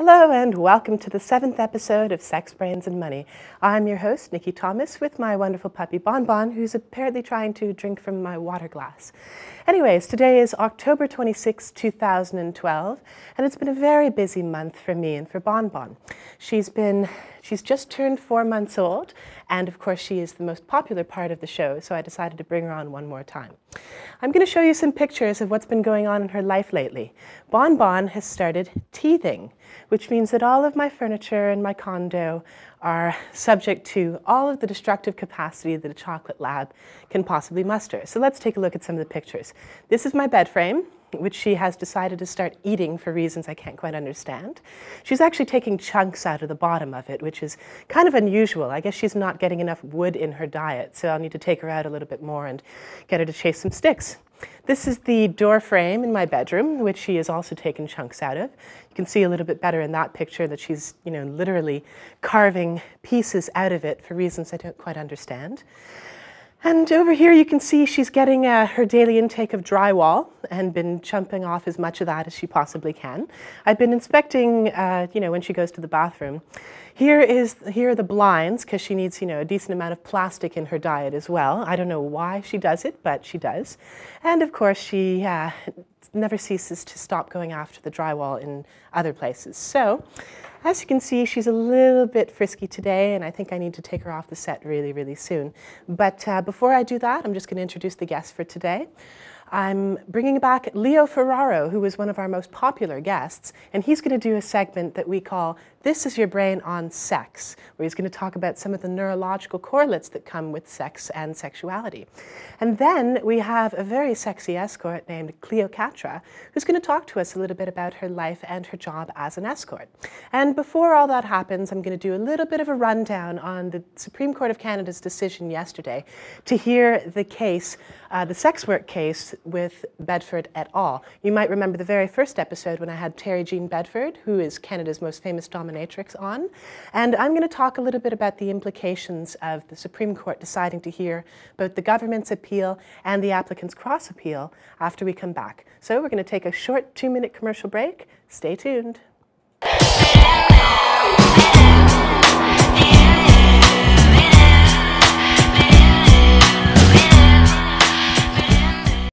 and welcome to the seventh episode of Sex, Brains, and Money. I'm your host, Nikki Thomas, with my wonderful puppy Bon Bon, who's apparently trying to drink from my water glass. Anyways, today is October 26, 2012, and it's been a very busy month for me and for Bon Bon. She's been, she's just turned four months old, and of course she is the most popular part of the show, so I decided to bring her on one more time. I'm going to show you some pictures of what's been going on in her life lately. Bon Bon has started teething, which means that all of my furniture in my condo are subject to all of the destructive capacity that a chocolate lab can possibly muster. So let's take a look at some of the pictures. This is my bed frame which she has decided to start eating for reasons I can't quite understand. She's actually taking chunks out of the bottom of it, which is kind of unusual. I guess she's not getting enough wood in her diet, so I'll need to take her out a little bit more and get her to chase some sticks. This is the door frame in my bedroom, which she has also taken chunks out of. You can see a little bit better in that picture that she's, you know, literally carving pieces out of it for reasons I don't quite understand. And over here you can see she's getting uh, her daily intake of drywall and been chumping off as much of that as she possibly can. I've been inspecting, uh, you know, when she goes to the bathroom. Here is here are the blinds because she needs, you know, a decent amount of plastic in her diet as well. I don't know why she does it, but she does. And of course, she uh, never ceases to stop going after the drywall in other places. So as you can see, she's a little bit frisky today, and I think I need to take her off the set really, really soon. But uh, before I do that, I'm just going to introduce the guest for today. I'm bringing back Leo Ferraro, who was one of our most popular guests, and he's going to do a segment that we call This is Your Brain on Sex, where he's going to talk about some of the neurological correlates that come with sex and sexuality. And then we have a very sexy escort named Cleocatra, who's going to talk to us a little bit about her life and her job as an escort. And before all that happens, I'm going to do a little bit of a rundown on the Supreme Court of Canada's decision yesterday to hear the case, uh, the sex work case with Bedford et al. You might remember the very first episode when I had Terri-Jean Bedford, who is Canada's most famous dominatrix, on. And I'm going to talk a little bit about the implications of the Supreme Court deciding to hear both the government's appeal and the applicant's cross appeal after we come back. So we're going to take a short two minute commercial break. Stay tuned.